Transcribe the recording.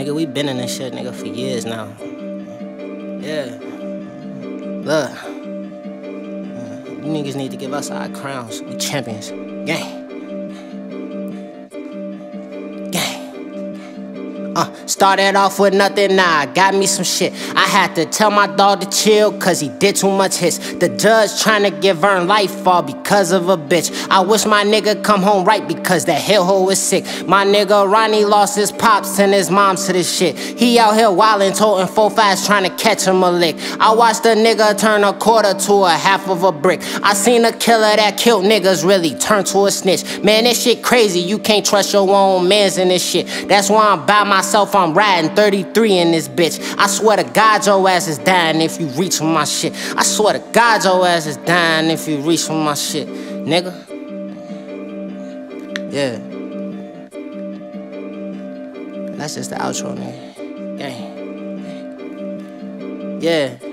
Nigga, we been in this shit, nigga, for years now. Yeah. Look. Mm, you niggas need to give us our crowns. We champions. Gang. Uh, started off with nothing, nah, got me some shit. I had to tell my dog to chill, cause he did too much hits. The judge trying to give Vern life all because of a bitch. I wish my nigga come home right because that hellhole is sick. My nigga Ronnie lost his pops and his moms to this shit. He out here wildin', toting full fast, trying to catch him a lick. I watched a nigga turn a quarter to a half of a brick. I seen a killer that killed niggas really turn to a snitch. Man, this shit crazy, you can't trust your own mans in this shit. That's why I'm by myself, I'm riding 33 in this bitch. I swear to God, your ass is dying if you reach for my shit. I swear to God, your ass is dying if you reach for my shit, nigga. Yeah. That's just the outro, nigga. Yeah.